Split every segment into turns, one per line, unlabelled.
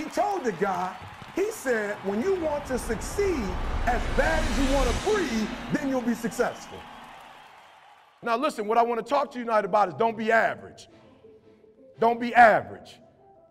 He told the guy, he said, when you want to succeed as bad as you want to breathe, then you'll be successful. Now, listen, what I want to talk to you tonight about is don't be average. Don't be average.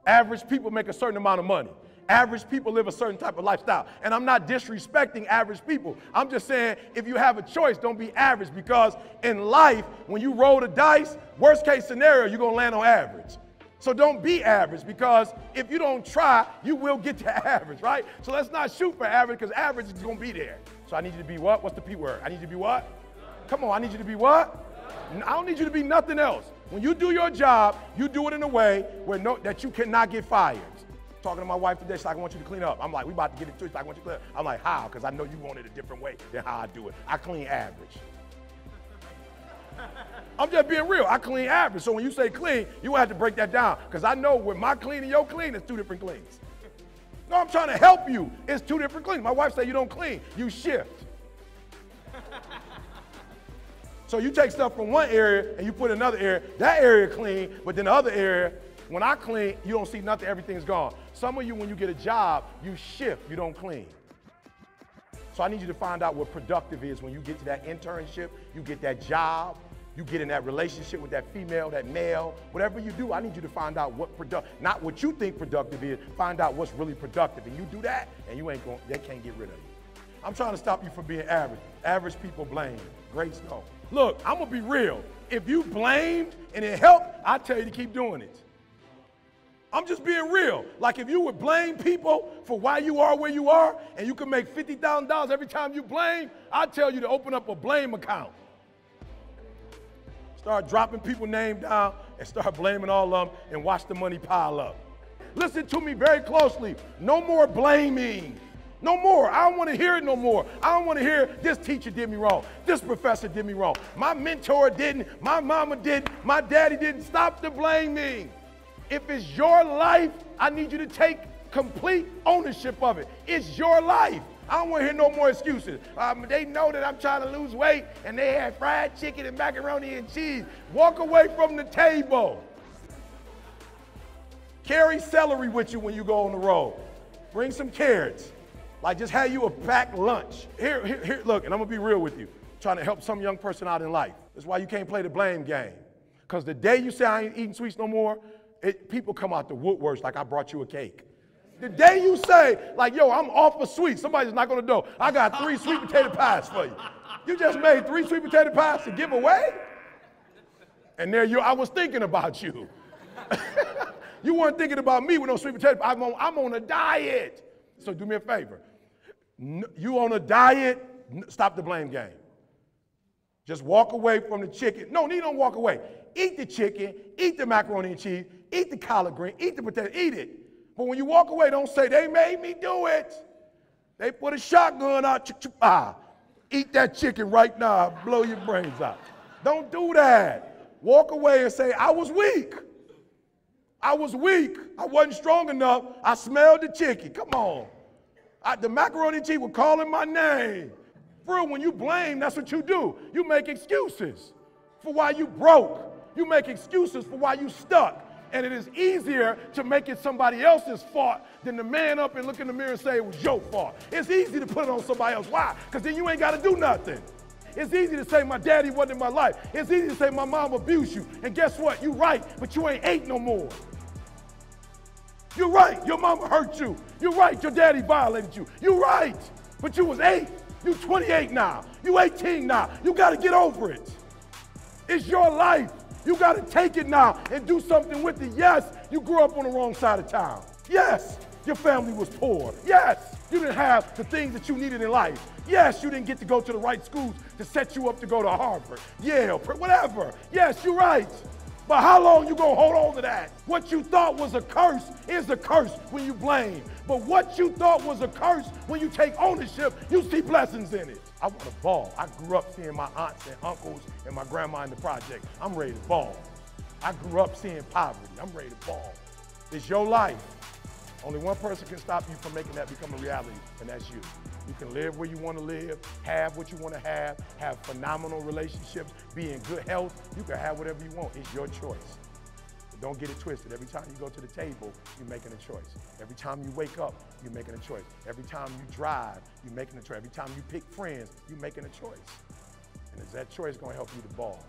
Average people make a certain amount of money. Average people live a certain type of lifestyle. And I'm not disrespecting average people. I'm just saying if you have a choice, don't be average because in life, when you roll the dice, worst case scenario, you're going to land on average. So don't be average because if you don't try, you will get to average, right? So let's not shoot for average because average is going to be there. So I need you to be what? What's the P word? I need you to be what? Come on, I need you to be what? I don't need you to be nothing else. When you do your job, you do it in a way where no, that you cannot get fired. Talking to my wife today, she's like, I want you to clean up. I'm like, we about to get it twisted. I want you to clean up. I'm like, how? Because I know you want it a different way than how I do it. I clean average. I'm just being real. I clean average. So when you say clean, you have to break that down. Because I know with my clean and your clean, it's two different cleans. No, I'm trying to help you. It's two different cleans. My wife said you don't clean, you shift. so you take stuff from one area and you put another area. That area clean, but then the other area, when I clean, you don't see nothing, everything's gone. Some of you, when you get a job, you shift, you don't clean. So I need you to find out what productive is when you get to that internship, you get that job, you get in that relationship with that female, that male, whatever you do, I need you to find out what productive, not what you think productive is, find out what's really productive. And you do that, and you ain't going, they can't get rid of you. I'm trying to stop you from being average. Average people blame. Grace no. Look, I'm gonna be real. If you blamed and it helped, I tell you to keep doing it. I'm just being real. Like if you would blame people for why you are where you are, and you can make $50,000 every time you blame, I tell you to open up a blame account. Start dropping people's name down and start blaming all of them and watch the money pile up. Listen to me very closely. No more blaming. No more. I don't want to hear it no more. I don't want to hear this teacher did me wrong. This professor did me wrong. My mentor didn't. My mama didn't. My daddy didn't. Stop the blaming. If it's your life, I need you to take complete ownership of it. It's your life. I don't want to hear no more excuses. Um, they know that I'm trying to lose weight and they had fried chicken and macaroni and cheese. Walk away from the table. Carry celery with you when you go on the road. Bring some carrots. Like just have you a packed lunch. Here, here, here, look, and I'm gonna be real with you. trying to help some young person out in life. That's why you can't play the blame game. Because the day you say I ain't eating sweets no more, it, people come out the woodworks like I brought you a cake. The day you say, like, yo, I'm off of sweets, somebody's not gonna know. I got three sweet potato pies for you. You just made three sweet potato pies to give away? And there you, I was thinking about you. you weren't thinking about me with no sweet potato. I'm on, I'm on a diet. So do me a favor. You on a diet, stop the blame game. Just walk away from the chicken. No, need don't walk away. Eat the chicken, eat the macaroni and cheese, eat the collard green, eat the potato, eat it. But when you walk away, don't say, they made me do it. They put a shotgun out, ah, eat that chicken right now, blow your brains out. Don't do that. Walk away and say, I was weak. I was weak. I wasn't strong enough. I smelled the chicken. Come on. I, the macaroni cheese were calling my name. For when you blame, that's what you do. You make excuses for why you broke. You make excuses for why you stuck. And it is easier to make it somebody else's fault than to man up and look in the mirror and say it was your fault. It's easy to put it on somebody else. Why? Because then you ain't got to do nothing. It's easy to say my daddy wasn't in my life. It's easy to say my mom abused you. And guess what? You right, but you ain't eight no more. You're right, your mama hurt you. You're right, your daddy violated you. You're right, but you was eight. You 28 now. You 18 now. You got to get over it. It's your life. You got to take it now and do something with it. Yes, you grew up on the wrong side of town. Yes, your family was poor. Yes, you didn't have the things that you needed in life. Yes, you didn't get to go to the right schools to set you up to go to Harvard, Yale, whatever. Yes, you're right. But how long you gonna hold on to that? What you thought was a curse is a curse when you blame. But what you thought was a curse when you take ownership, you see blessings in it. I want to ball. I grew up seeing my aunts and uncles and my grandma in the project. I'm ready to ball. I grew up seeing poverty. I'm ready to ball. It's your life. Only one person can stop you from making that become a reality, and that's you. You can live where you want to live, have what you want to have, have phenomenal relationships, be in good health. You can have whatever you want. It's your choice. Don't get it twisted. Every time you go to the table, you're making a choice. Every time you wake up, you're making a choice. Every time you drive, you're making a choice. Every time you pick friends, you're making a choice. And is that choice going to help you to ball?